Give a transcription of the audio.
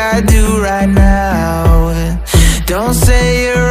I do right now. Don't say you're